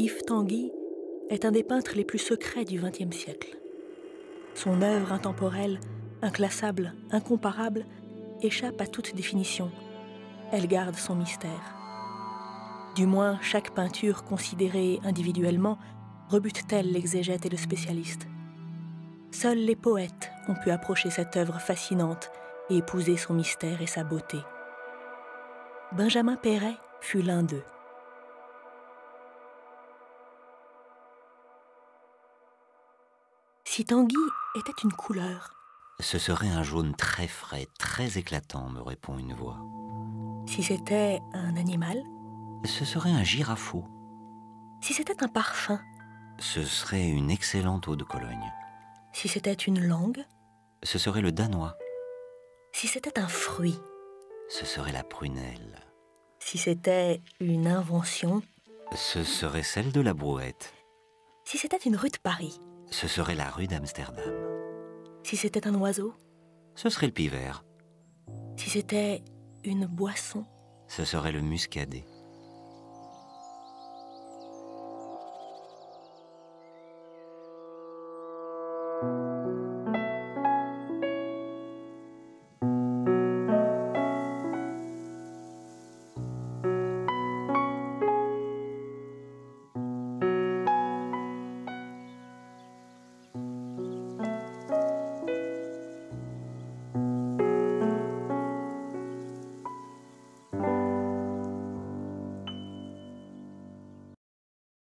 Yves Tanguy est un des peintres les plus secrets du XXe siècle. Son œuvre intemporelle, inclassable, incomparable, échappe à toute définition. Elle garde son mystère. Du moins, chaque peinture considérée individuellement rebute-t-elle l'exégète et le spécialiste. Seuls les poètes ont pu approcher cette œuvre fascinante et épouser son mystère et sa beauté. Benjamin Perret fut l'un d'eux. Si Tanguy était une couleur, Ce serait un jaune très frais, très éclatant, me répond une voix. si c'était un animal, Ce serait un girafeau. si c'était un parfum, Ce serait une excellente eau de Cologne. si c'était une langue, Ce serait le danois. si c'était un fruit, Ce serait la prunelle. si c'était une invention, Ce serait celle de la brouette. si c'était une rue de Paris, ce serait la rue d'Amsterdam. Si c'était un oiseau? Ce serait le pivert. Si c'était une boisson? Ce serait le muscadet.